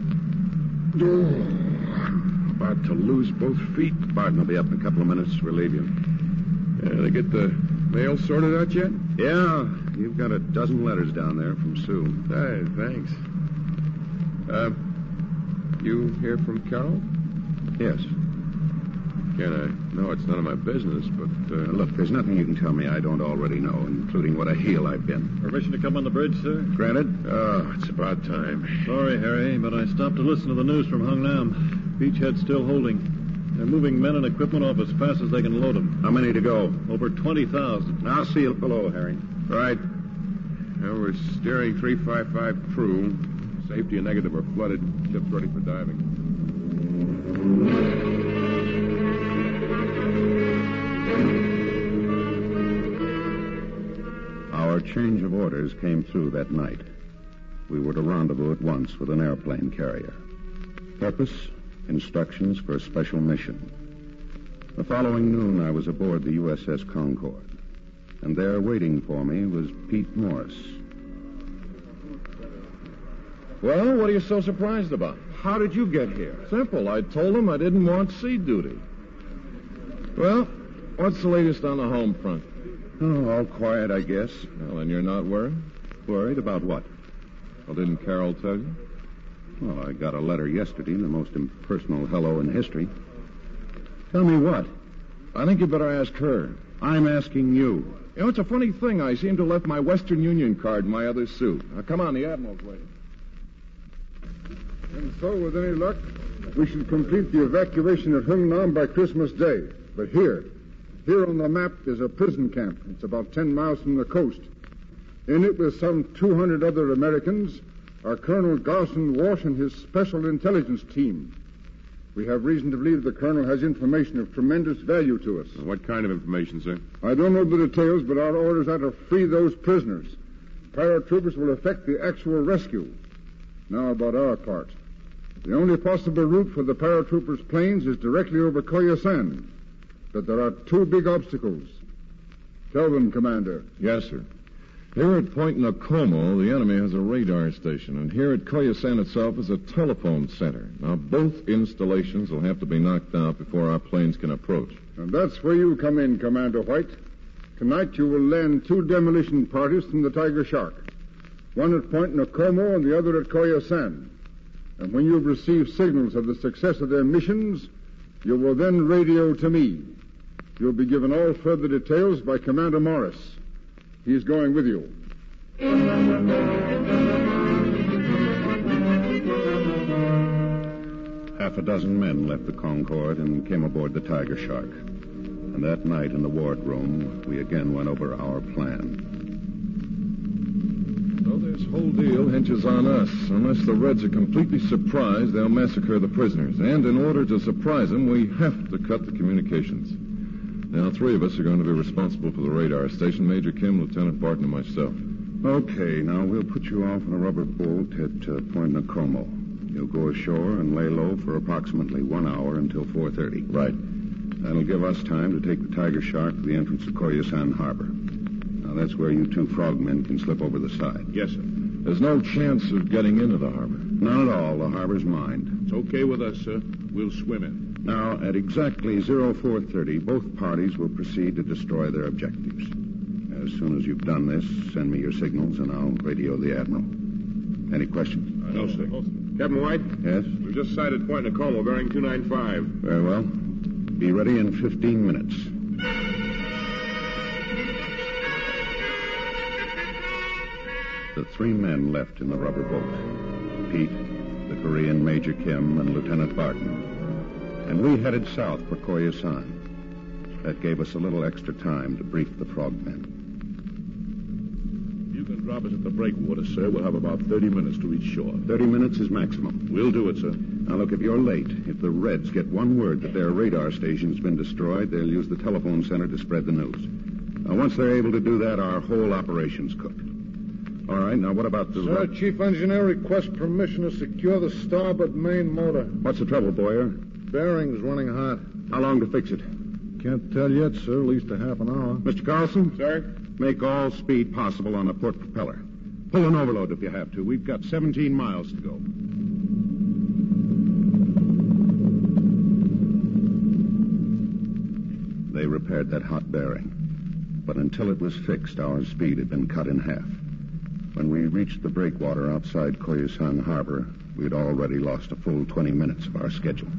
About to lose both feet. Barton will be up in a couple of minutes to relieve you. Yeah, they get the mail sorted out yet? Yeah, you've got a dozen letters down there from Sue. Hey, thanks. Uh, you hear from Carol? Yes. Ken, I know it's none of my business, but... Uh, Look, there's nothing you can tell me I don't already know, including what a heel I've been. Permission to come on the bridge, sir? Granted? Oh, it's about time. Sorry, Harry, but I stopped to listen to the news from Hungnam. Beachhead's still holding. They're moving men and equipment off as fast as they can load them. How many to go? Over 20,000. I'll see you below, Harry. Right. Now we're steering 355 crew. Safety and negative are flooded. Ship's ready for diving. Our change of orders came through that night. We were to rendezvous at once with an airplane carrier. Purpose, instructions for a special mission. The following noon, I was aboard the USS Concord. And there waiting for me was Pete Morris. Well, what are you so surprised about? How did you get here? Simple. I told him I didn't want sea duty. Well, what's the latest on the home front? Oh, all quiet, I guess. Well, and you're not worried? Worried about what? Well, didn't Carol tell you? Well, I got a letter yesterday, the most impersonal hello in history. Tell me what? I think you better ask her. I'm asking you. You know, it's a funny thing. I seem to have left my Western Union card in my other suit. Now, come on, the Admiral's waiting. And so, with any luck, we should complete the evacuation of Hungnam by Christmas Day. But here, here on the map is a prison camp. It's about 10 miles from the coast. In it, with some 200 other Americans, are Colonel Garson Walsh and his special intelligence team. We have reason to believe the colonel has information of tremendous value to us. What kind of information, sir? I don't know the details, but our orders are to free those prisoners. Paratroopers will effect the actual rescue. Now about our part. The only possible route for the paratroopers' planes is directly over Koyasan. But there are two big obstacles. Tell them, Commander. Yes, sir. Here at Point Nakomo, the enemy has a radar station, and here at Koyasan itself is a telephone center. Now, both installations will have to be knocked out before our planes can approach. And that's where you come in, Commander White. Tonight you will land two demolition parties from the Tiger Shark. One at Point Nakomo and the other at Koyasan. And when you've received signals of the success of their missions, you will then radio to me. You'll be given all further details by Commander Morris. He's going with you. Half a dozen men left the Concord and came aboard the Tiger Shark. And that night in the wardroom, we again went over our plan. So this whole deal hinges on us. Unless the Reds are completely surprised, they'll massacre the prisoners. And in order to surprise them, we have to cut the communications. Now, three of us are going to be responsible for the radar station Major Kim, Lieutenant Barton, and myself. Okay, now we'll put you off on a rubber boat at uh, Point Nakomo. You'll go ashore and lay low for approximately one hour until 4.30. Right. That'll give us time to take the Tiger Shark to the entrance of Koyasan Harbor. Now, that's where you two frogmen can slip over the side. Yes, sir. There's no chance of getting into the harbor. None at all. The harbor's mine. It's okay with us, sir. We'll swim in. Now, at exactly 0430, both parties will proceed to destroy their objectives. As soon as you've done this, send me your signals and I'll radio the Admiral. Any questions? Uh, no, sir. Captain White? Yes? We've just sighted Point Nakomo, bearing 295. Very well. Be ready in 15 minutes. The three men left in the rubber boat. Pete, the Korean Major Kim, and Lieutenant Barton. And we headed south for Koyasan. That gave us a little extra time to brief the frogmen. You can drop us at the breakwater, sir. We'll have about 30 minutes to reach shore. 30 minutes is maximum. We'll do it, sir. Now, look, if you're late, if the Reds get one word that their radar station's been destroyed, they'll use the telephone center to spread the news. Now, once they're able to do that, our whole operation's cooked. All right, now what about the... Sir, Chief Engineer requests permission to secure the starboard main motor. What's the trouble, Boyer? Bearing's running hot. How long to fix it? Can't tell yet, sir. At least a half an hour. Mr. Carlson? Sir? Make all speed possible on the port propeller. Pull an overload if you have to. We've got 17 miles to go. They repaired that hot bearing. But until it was fixed, our speed had been cut in half. When we reached the breakwater outside Koyasan Harbor, we'd already lost a full 20 minutes of our schedule.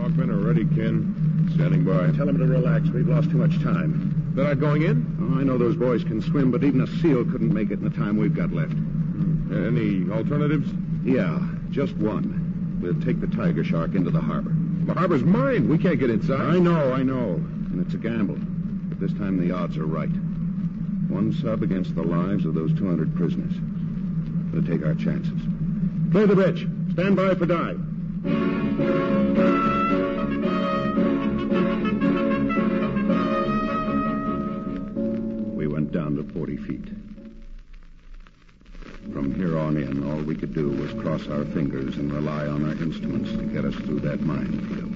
Are ready, Ken. Standing by. Tell them to relax. We've lost too much time. They're not going in? Oh, I know those boys can swim, but even a seal couldn't make it in the time we've got left. Hmm. Any alternatives? Yeah, just one. We'll take the tiger shark into the harbor. The harbor's mine. We can't get inside. I know, I know. And it's a gamble. But this time the odds are right. One sub against the lives of those 200 prisoners. We'll take our chances. Clear the bridge. Stand by for dive. Went down to 40 feet. From here on in, all we could do was cross our fingers and rely on our instruments to get us through that minefield.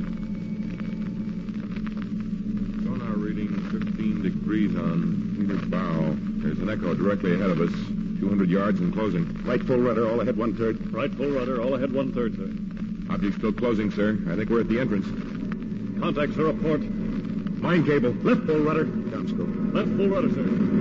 Sonar reading 15 degrees on leader bow. There's an echo directly ahead of us. 200 yards and closing. Right full rudder, all ahead one third. Right full rudder, all ahead one third, sir. Object still closing, sir. I think we're at the entrance. Contact, sir, report. Mine cable. Left full rudder. Down scope. Left full rudder, sir.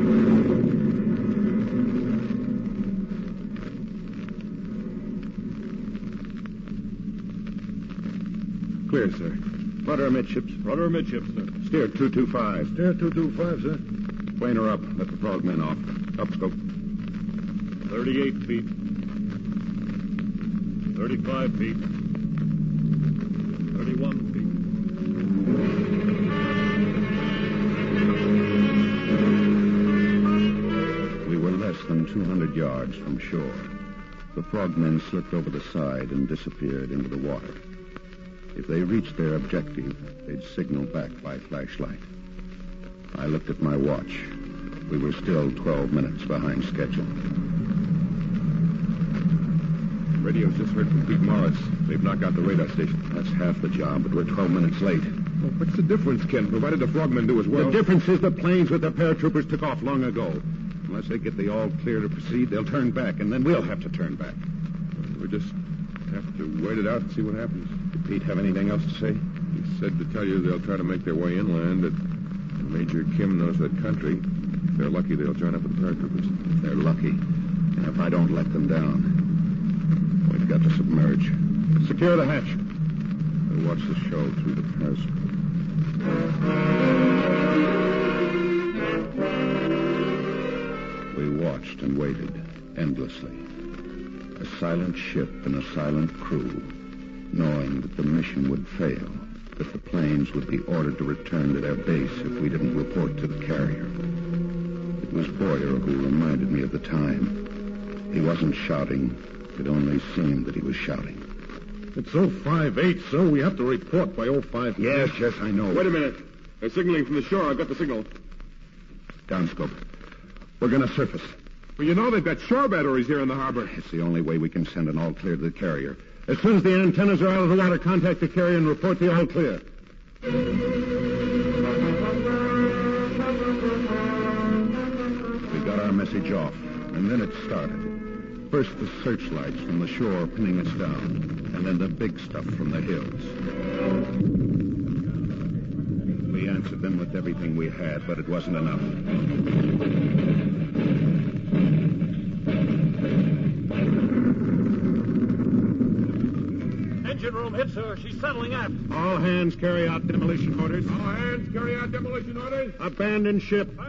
Clear, sir. Rudder amidships. Rudder amidships, sir. Steer 225. Steer 225, sir. Planer up. Let the frogmen off. Up scope. 38 feet. 35 feet. Yards from shore. The frogmen slipped over the side and disappeared into the water. If they reached their objective, they'd signal back by flashlight. I looked at my watch. We were still 12 minutes behind schedule. Radio's just heard from Pete Morris. They've knocked out the radar station. That's half the job, but we're 12 minutes late. Well, what's the difference, Ken? Provided the frogmen do as well. The difference is the planes with the paratroopers took off long ago. Unless they get the all clear to proceed, they'll turn back, and then we'll have to turn back. We'll just have to wait it out and see what happens. Did Pete have anything else to say? He said to tell you they'll try to make their way inland. That Major Kim knows that country. If they're lucky, they'll join up with the paratroopers. If they're lucky. And if I don't let them down, we've got to submerge. Secure the hatch. We'll watch the show through the periscope. Watched and waited endlessly. A silent ship and a silent crew, knowing that the mission would fail, that the planes would be ordered to return to their base if we didn't report to the carrier. It was Boyer who reminded me of the time. He wasn't shouting. It only seemed that he was shouting. It's 058, sir. We have to report by 05. Yes, yes, I know. Wait a minute. They're signaling from the shore. I've got the signal. Downscope. We're going to surface. Well, you know they've got shore batteries here in the harbor. It's the only way we can send an all clear to the carrier. As soon as the antennas are out of the water, contact the carrier and report the all clear. We got our message off, and then it started. First the searchlights from the shore pinning us down, and then the big stuff from the hills. We answered them with everything we had, but it wasn't enough. Engine room hit, sir. Uh, she's settling aft. All hands carry out demolition orders. All hands carry out demolition orders. Abandon ship. The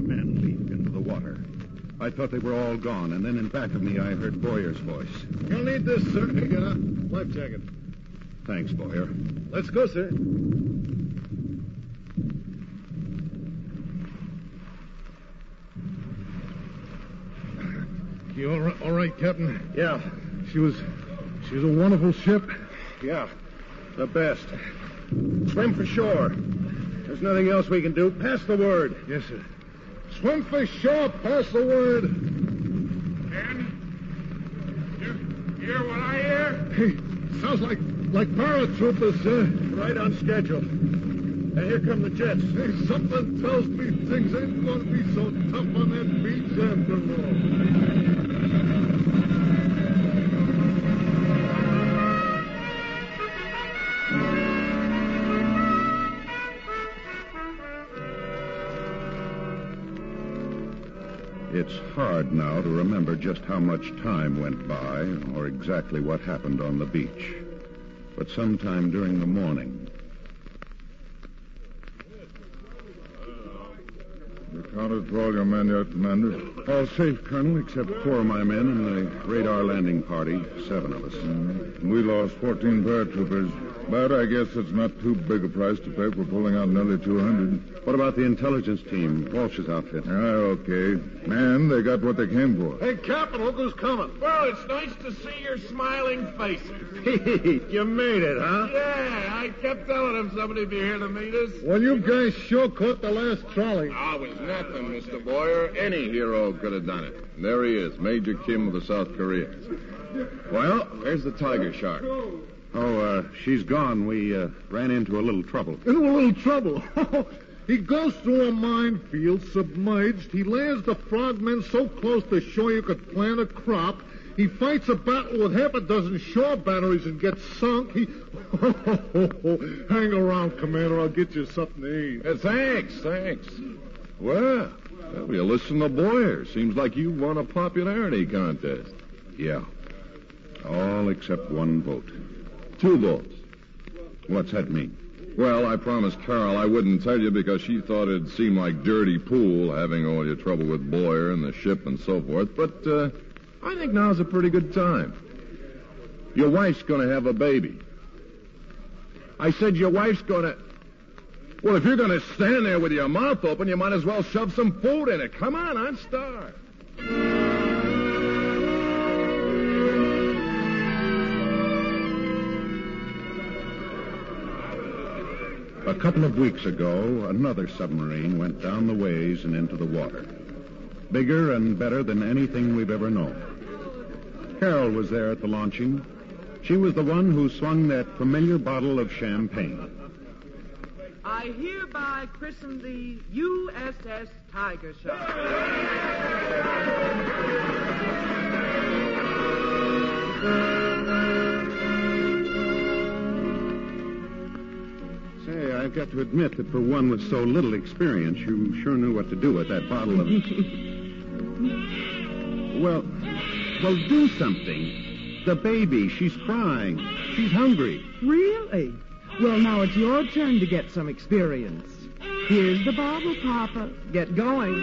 men leaped into the water. I thought they were all gone, and then in back of me I heard Boyer's voice. You'll need this, sir. Here you go. Life jacket. Thanks, Boyer. Let's go, sir. You all right, all right, Captain? Yeah. She was, she was a wonderful ship. Yeah. The best. Swim for shore. There's nothing else we can do. Pass the word. Yes, sir. Swim for shore. Pass the word. Ken? You hear what I hear? Hey, sounds like like paratroopers, sir. Right on schedule. And here come the jets. Hey, something tells me things ain't going to be so tough on that beach after all. It's hard now to remember just how much time went by or exactly what happened on the beach. But sometime during the morning, accounted for all your men yet, Commander? all safe, Colonel, except four of my men and the radar landing party, seven of us. Mm-hmm. We lost 14 paratroopers, but I guess it's not too big a price to pay for pulling out nearly 200. What about the intelligence team, Walsh's outfit? Ah, okay. Man, they got what they came for. Hey, Captain, look who's coming. Well, it's nice to see your smiling faces. you made it, huh? Yeah, I kept telling him somebody'd be here to meet us. Well, you guys sure caught the last trolley. Ah, it was nothing, Mr. Boyer. Any hero could have done it. There he is, Major Kim of the South Koreans. Well, there's the tiger shark. Oh, uh, she's gone. We uh, ran into a little trouble. Into a little trouble. he goes through a minefield, submerged. He lands the frogmen so close to shore you could plant a crop. He fights a battle with half a dozen shore batteries and gets sunk. He. Hang around, Commander. I'll get you something to eat. Uh, thanks, thanks. Well, well, you listen to Boyer. Seems like you won a popularity contest. Yeah. All except one vote. Two votes. What's that mean? Well, I promised Carol I wouldn't tell you because she thought it'd seem like dirty pool having all your trouble with Boyer and the ship and so forth. But uh, I think now's a pretty good time. Your wife's going to have a baby. I said your wife's going to. Well, if you're going to stand there with your mouth open, you might as well shove some food in it. Come on, I'm starved. A couple of weeks ago, another submarine went down the ways and into the water. Bigger and better than anything we've ever known. Carol was there at the launching. She was the one who swung that familiar bottle of champagne. I hereby christen the USS Tiger Shark. Say, I've got to admit that for one with so little experience, you sure knew what to do with that bottle of. well, well, do something. The baby, she's crying. She's hungry. Really? Well, now it's your turn to get some experience. Here's the bottle, Papa. Get going.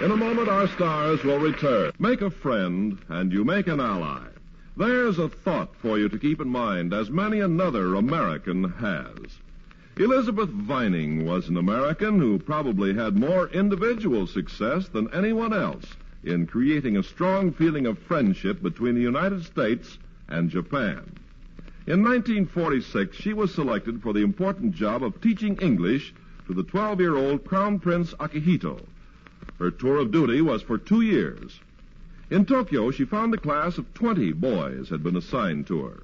In a moment, our stars will return. Make a friend, and you make an ally. There's a thought for you to keep in mind, as many another American has. Elizabeth Vining was an American who probably had more individual success than anyone else in creating a strong feeling of friendship between the United States and Japan. In 1946, she was selected for the important job of teaching English to the 12 year old Crown Prince Akihito. Her tour of duty was for two years. In Tokyo, she found a class of 20 boys had been assigned to her.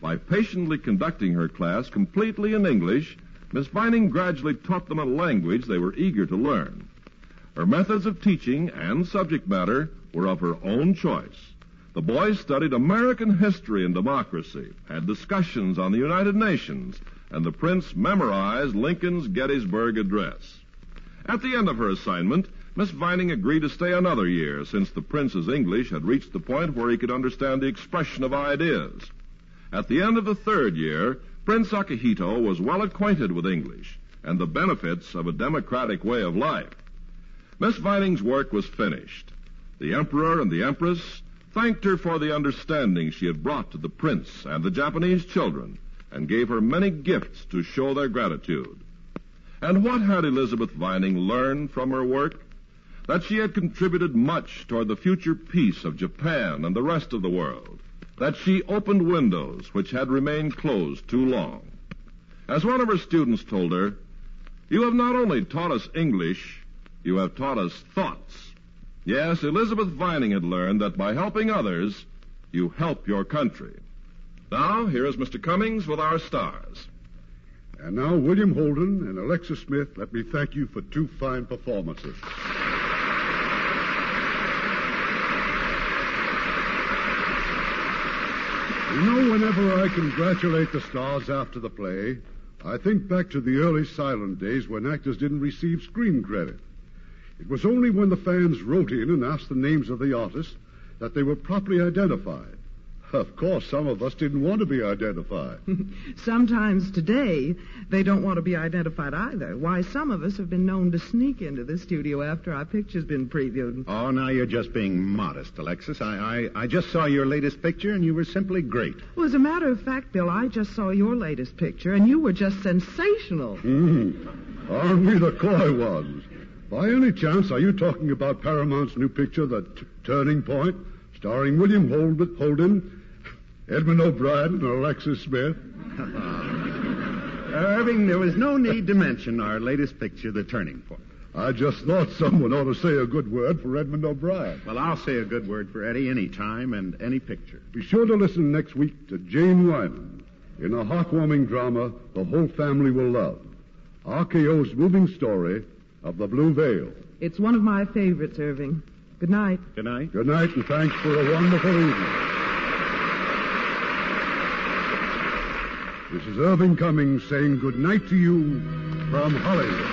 By patiently conducting her class completely in English, Miss Vining gradually taught them a language they were eager to learn. Her methods of teaching and subject matter were of her own choice. The boys studied American history and democracy, had discussions on the United Nations, and the prince memorized Lincoln's Gettysburg Address. At the end of her assignment, Miss Vining agreed to stay another year since the prince's English had reached the point where he could understand the expression of ideas. At the end of the third year, Prince Akihito was well acquainted with English and the benefits of a democratic way of life. Miss Vining's work was finished. The Emperor and the Empress thanked her for the understanding she had brought to the prince and the Japanese children and gave her many gifts to show their gratitude. And what had Elizabeth Vining learned from her work? That she had contributed much toward the future peace of Japan and the rest of the world. That she opened windows which had remained closed too long. As one of her students told her, You have not only taught us English, you have taught us thoughts. Yes, Elizabeth Vining had learned that by helping others, you help your country. Now, here is Mr. Cummings with our stars. And now, William Holden and Alexis Smith, let me thank you for two fine performances. You know, whenever I congratulate the stars after the play, I think back to the early silent days when actors didn't receive screen credit. It was only when the fans wrote in and asked the names of the artists that they were properly identified. Of course, some of us didn't want to be identified. Sometimes today, they don't want to be identified either. Why, some of us have been known to sneak into the studio after our picture's been previewed. Oh, now you're just being modest, Alexis. I, I, I just saw your latest picture, and you were simply great. Well, as a matter of fact, Bill, I just saw your latest picture, and you were just sensational. Mm. Aren't we the coy ones? By any chance, are you talking about Paramount's new picture, The T- Turning Point, starring William Hold- Holden, Edmund O'Brien, and Alexis Smith? Irving, there was no need to mention our latest picture, The Turning Point. I just thought someone ought to say a good word for Edmund O'Brien. Well, I'll say a good word for Eddie any time and any picture. Be sure to listen next week to Jane Wyman in a heartwarming drama the whole family will love. RKO's moving story of the Blue Veil. It's one of my favorites, Irving. Good night. Good night. Good night, and thanks for a wonderful evening. This is Irving Cummings saying good night to you from Hollywood.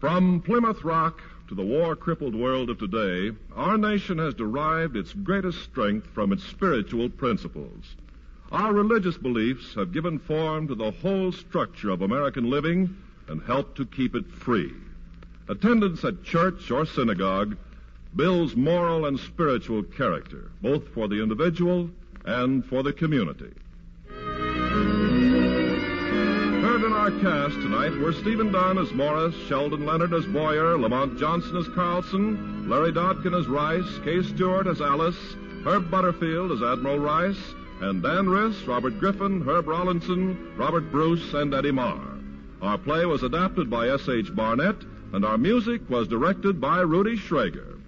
From Plymouth Rock to the war crippled world of today, our nation has derived its greatest strength from its spiritual principles. Our religious beliefs have given form to the whole structure of American living and helped to keep it free. Attendance at church or synagogue builds moral and spiritual character, both for the individual and for the community. Heard in our cast tonight were Stephen Dunne as Morris, Sheldon Leonard as Boyer, Lamont Johnson as Carlson, Larry Dobkin as Rice, Kay Stewart as Alice, Herb Butterfield as Admiral Rice, and Dan Riss, Robert Griffin, Herb Rawlinson, Robert Bruce, and Eddie Marr. Our play was adapted by S.H. Barnett, and our music was directed by Rudy Schrager.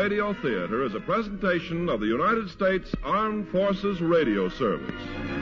Radio Theater is a presentation of the United States Armed Forces Radio Service.